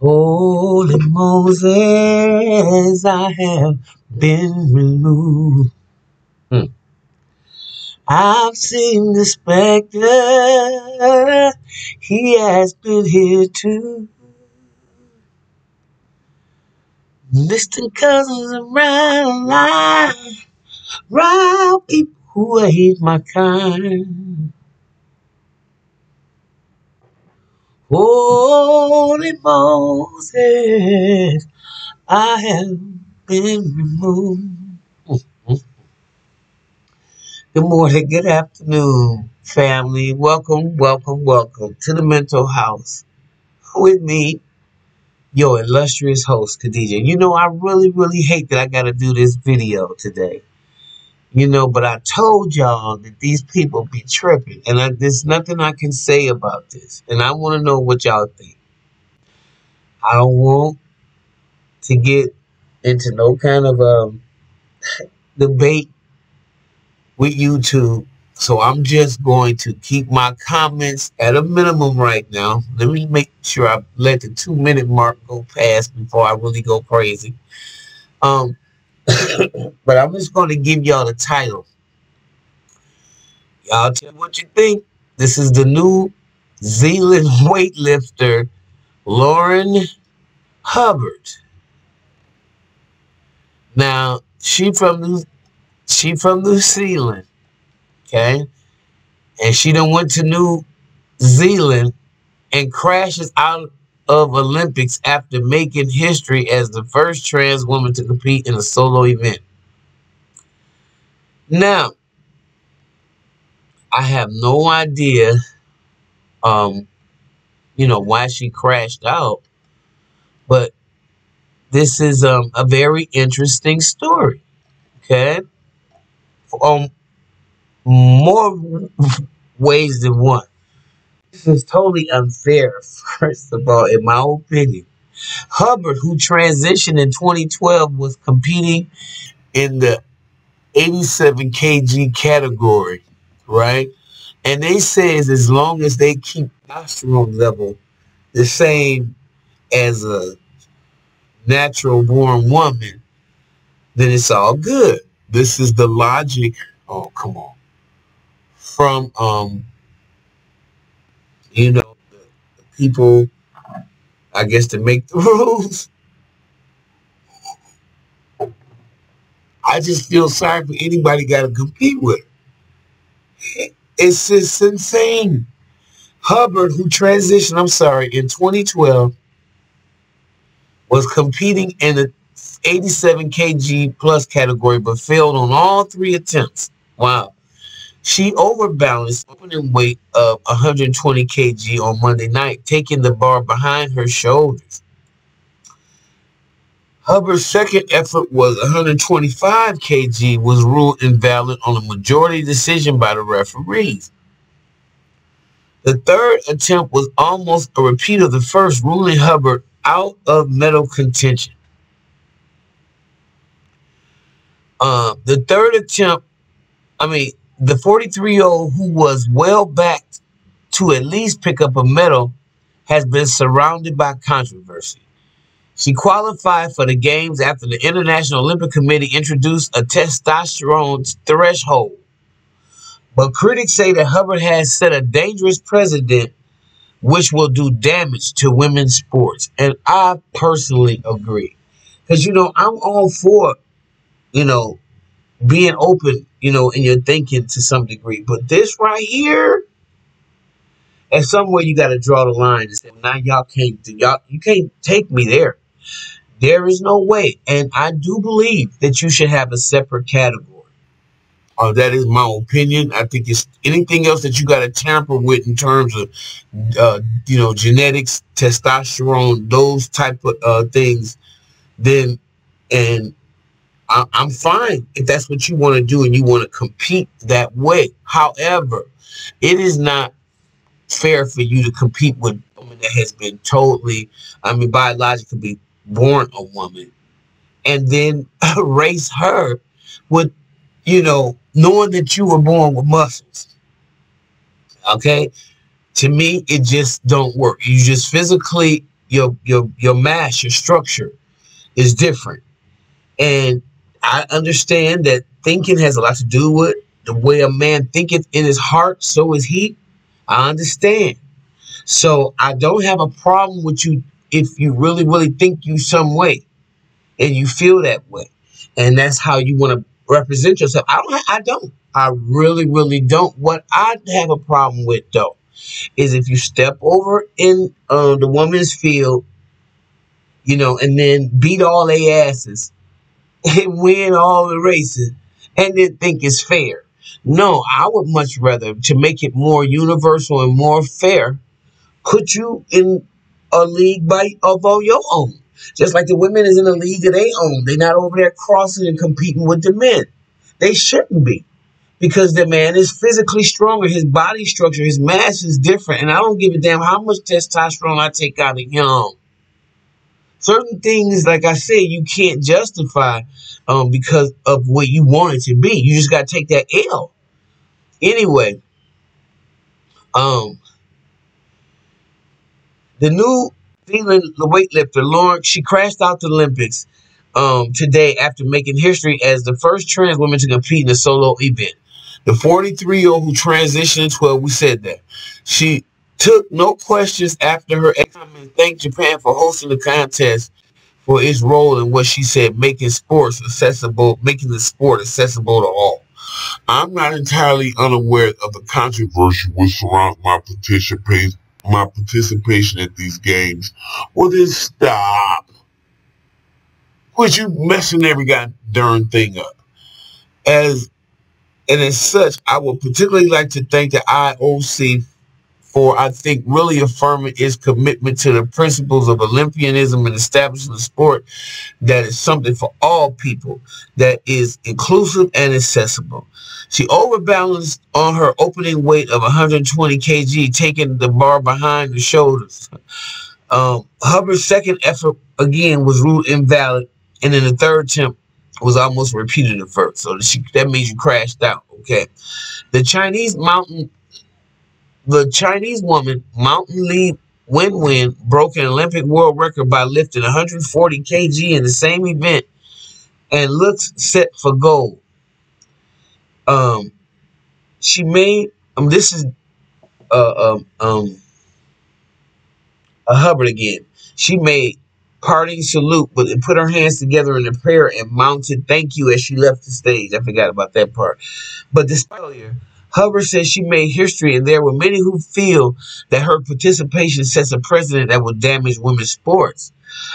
Holy Moses, I have been removed. Hmm. I've seen the specter, he has been here too. Distant cousins around line, round people who hate my kind. Holy Moses, I have been removed. Good morning, good afternoon, family. Welcome, welcome, welcome to the mental house with me, your illustrious host, Khadijah. You know, I really, really hate that I got to do this video today. You know, but I told y'all that these people be tripping, and I, there's nothing I can say about this. And I want to know what y'all think. I don't want to get into no kind of um, debate with YouTube. So I'm just going to keep my comments at a minimum right now. Let me make sure I let the two minute mark go past before I really go crazy. Um, but I'm just going to give y'all the title. Y'all tell me what you think. This is the new Zealand weightlifter, Laurel Hubbard. Now, she from New, she from New Zealand, okay? And she done went to New Zealand and crashes out of Olympics after making history as the first trans woman to compete in a solo event. Now, I have no idea, um, you know, why she crashed out, but this is um, a very interesting story. Okay, um, more ways than one. This is totally unfair, first of all, in my opinion. Hubbard, who transitioned in 2012, was competing in the 87 kg category, right? And they says as long as they keep testosterone level the same as a natural born woman, then it's all good. This is the logic. Oh, come on. From um you know, the, the people, I guess, to make the rules. I just feel sorry for anybody got to compete with. It's just insane. Hubbard, who transitioned, I'm sorry, in 2012, was competing in the 87 kg plus category, but failed on all three attempts. Wow. She overbalanced opening weight of 120 kg on Monday night, taking the bar behind her shoulders. Hubbard's second effort was 125 kg was ruled invalid on a majority decision by the referees. The third attempt was almost a repeat of the first, ruling Hubbard out of medal contention. Uh, the third attempt, I mean, the 43 year old who was well backed to at least pick up a medal has been surrounded by controversy. She qualified for the games after the International Olympic Committee introduced a testosterone threshold. But critics say that Hubbard has set a dangerous precedent which will do damage to women's sports. And I personally agree. Because, you know, I'm all for, you know, being open, you know, in your thinking to some degree. But this right here, and somewhere you got to draw the line and say, now y'all can't, y'all, you can't take me there. There is no way. And I do believe that you should have a separate category. Uh, that is my opinion. I think it's anything else that you got to tamper with in terms of, uh, you know, genetics, testosterone, those type of uh, things, then, and I, am fine if that's what you want to do and you want to compete that way. However, it is not fair for you to compete with a woman that has been totally, I mean, biologically born a woman and then race her with, you know, knowing that you were born with muscles. Okay? To me, it just don't work. You just physically your your your mass, your structure is different. And I understand that thinking has a lot to do with the way a man thinketh in his heart, so is he. I understand. So I don't have a problem with you if you really, really think you some way and you feel that way. And that's how you want to represent yourself. I don't I don't. I really, really don't. What I have a problem with though is if you step over in uh, the woman's field, you know, and then beat all their asses and win all the races and then think it's fair. No, I would much rather to make it more universal and more fair. Put you in a league by of all your own, just like the women is in a league of their own. They're not over there crossing and competing with the men. They shouldn't be because the man is physically stronger. His body structure, his mass is different. And I don't give a damn how much testosterone I take out of young. Certain things, like I said, you can't justify um, because of what you want it to be. You just got to take that L. Anyway, um, the new Zealand weightlifter Laurel, she crashed out the Olympics um, today after making history as the first trans woman to compete in a solo event. The 43 year old who transitioned in 12, we said that. She took no questions after her and thanked Japan for hosting the contest for its role in what she said making sports accessible, making the sport accessible to all. I'm not entirely unaware of the controversy which surrounds my participation my participation at these games. Well then stop. Quit you messing every goddamn thing up. As and as such, I would particularly like to thank the IOC for, I think, really affirming its commitment to the principles of Olympianism and establishing a sport that is something for all people, that is inclusive and accessible. She overbalanced on her opening weight of 120 kg, taking the bar behind the shoulders. Um, Hubbard's second effort, again, was ruled invalid, and in the third attempt, was almost repeated at first. So she, that means you crashed out. Okay. The Chinese mountain the Chinese woman, Mountain Lee Win Win, broke an Olympic world record by lifting 140 kg in the same event and looks set for gold. Um, she made um this is uh um um a Hubbard again. She made parting salute, but put her hands together in a prayer and mounted thank you as she left the stage. I forgot about that part. But despite failure, Hubbard says she made history, and there were many who feel that her participation sets a precedent that will damage women's sports.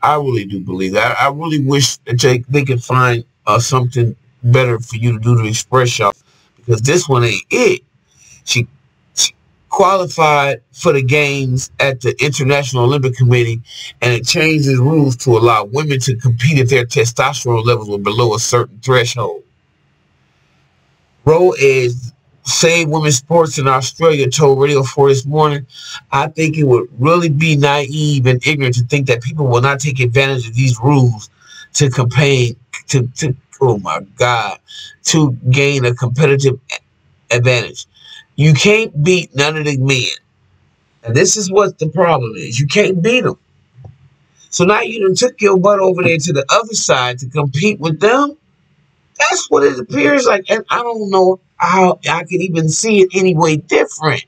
I really do believe that. I, really wish that they, they could find uh, something better for you to do to express yourself because this one ain't it. She, she qualified for the games at the International Olympic Committee, and it changes rules to allow women to compete if their testosterone levels were below a certain threshold. Roe is Save Women's Sports in Australia told Radio 4 this morning, I think it would really be naive and ignorant to think that people will not take advantage of these rules to campaign, to, to oh my God, to gain a competitive advantage. You can't beat none of the men. And this is what the problem is. You can't beat them. So now you done took your butt over there to the other side to compete with them. That's what it appears like. And I don't know how I could even see it any way different.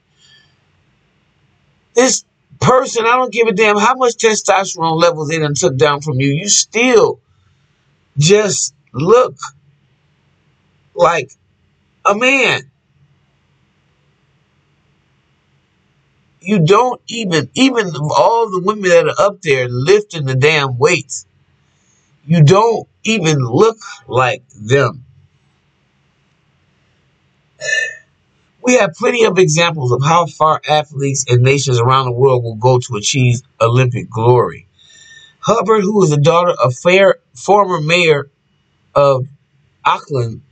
This person, I don't give a damn how much testosterone levels they done took down from you. You still just look like a man. You don't even, even all the women that are up there lifting the damn weights, you don't even look like them. We have plenty of examples of how far athletes and nations around the world will go to achieve Olympic glory. Hubbard, who is the daughter of fair, former mayor of Auckland,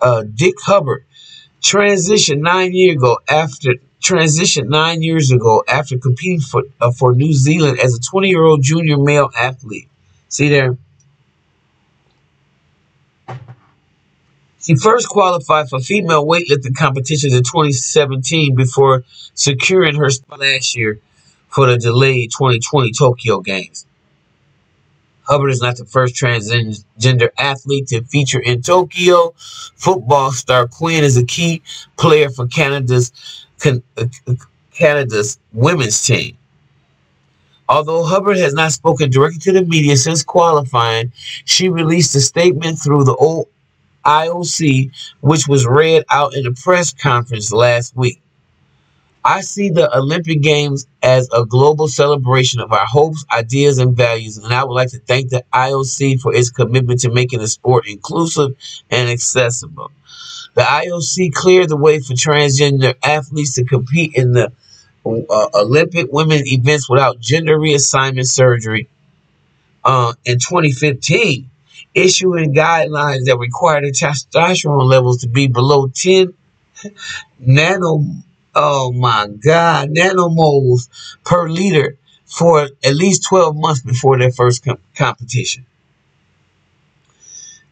uh, Dick Hubbard, transitioned nine years ago after transitioned nine years ago after competing for uh, for New Zealand as a 20 year old junior male athlete. See there. She first qualified for female weightlifting competitions in 2017 before securing her spot last year for the delayed 2020 Tokyo Games. Hubbard is not the first transgender athlete to feature in Tokyo. Football star Quinn is a key player for Canada's uh, Canada's women's team. Although Hubbard has not spoken directly to the media since qualifying, she released a statement through the IOC, which was read out in a press conference last week. I see the Olympic Games as a global celebration of our hopes, ideas, and values, and I would like to thank the IOC for its commitment to making the sport inclusive and accessible. The IOC cleared the way for transgender athletes to compete in the uh, Olympic women events without gender reassignment surgery uh, in 2015, issuing guidelines that require the testosterone levels to be below 10 nano, oh my God, nanomoles per liter for at least 12 months before their first com competition.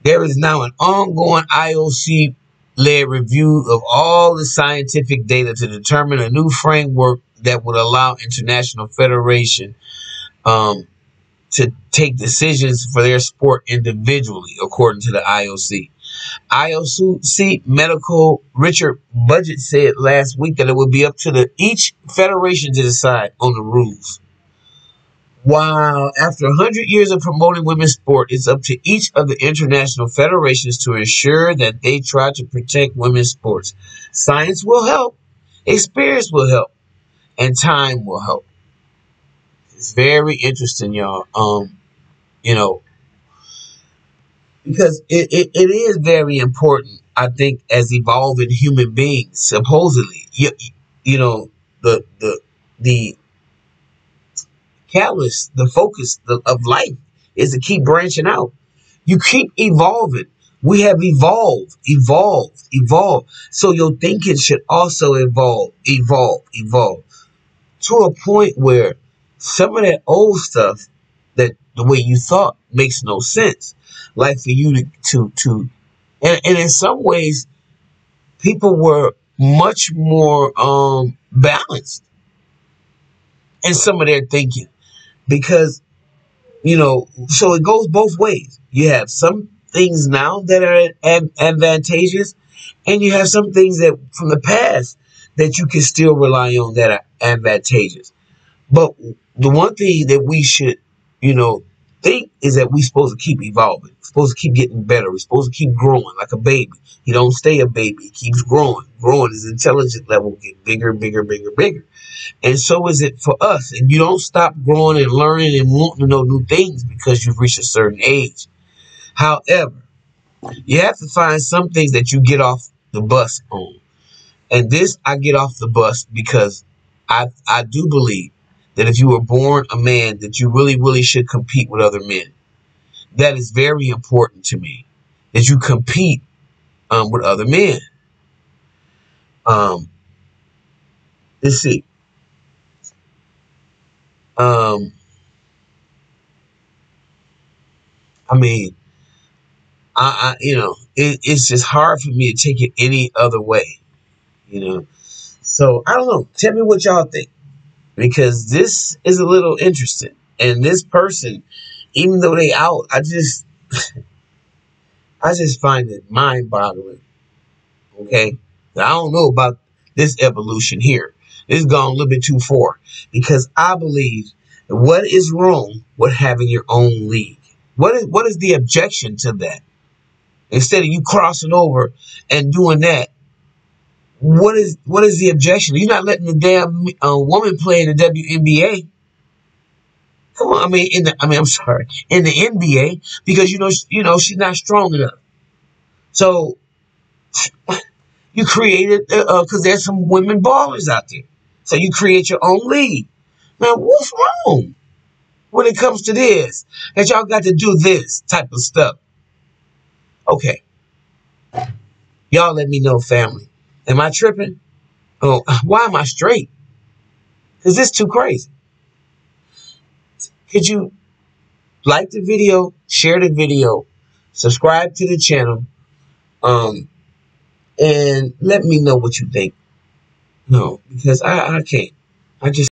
There is now an ongoing IOC led review of all the scientific data to determine a new framework that would allow international federation um, to take decisions for their sport individually, according to the IOC. IOC medical Richard Budgett said last week that it would be up to the each federation to decide on the rules. While after 100 years of promoting women's sport, it's up to each of the international federations to ensure that they try to protect women's sports. Science will help, experience will help, and time will help. It's very interesting, y'all. Um, you know, because it, it, it is very important, I think, as evolving human beings, supposedly. You, you know, the the the catalyst, the focus of life is to keep branching out. You keep evolving. We have evolved, evolved, evolved. So your thinking should also evolve, evolve, evolve to a point where some of that old stuff that the way you thought makes no sense. Like for you to, to, to and, and in some ways, people were much more um, balanced in some of their thinking because you know so it goes both ways you have some things now that are ad- advantageous and you have some things that from the past that you can still rely on that are advantageous but the one thing that we should you know think is that we're supposed to keep evolving we're supposed to keep getting better we're supposed to keep growing like a baby he don't stay a baby keeps growing growing his intelligence level get bigger bigger bigger bigger and so is it for us. And you don't stop growing and learning and wanting to know new things because you've reached a certain age. However, you have to find some things that you get off the bus on. And this I get off the bus because I I do believe that if you were born a man, that you really, really should compete with other men. That is very important to me. That you compete um, with other men. Um, let's see. Um, I mean, I, I you know, it, it's just hard for me to take it any other way, you know. So I don't know. Tell me what y'all think, because this is a little interesting. And this person, even though they out, I just, I just find it mind-boggling. Okay, I don't know about this evolution here. It's gone a little bit too far because I believe what is wrong with having your own league? What is what is the objection to that? Instead of you crossing over and doing that, what is what is the objection? You're not letting the damn uh, woman play in the WNBA. Come on, I mean in the I mean I'm sorry in the NBA because you know you know she's not strong enough. So you created because uh, uh, there's some women ballers out there. So you create your own league. Now, what's wrong when it comes to this? That y'all got to do this type of stuff. Okay. Y'all let me know, family. Am I tripping? Oh, why am I straight? Is this too crazy? Could you like the video, share the video, subscribe to the channel, um, and let me know what you think. No, because I, I can't. I just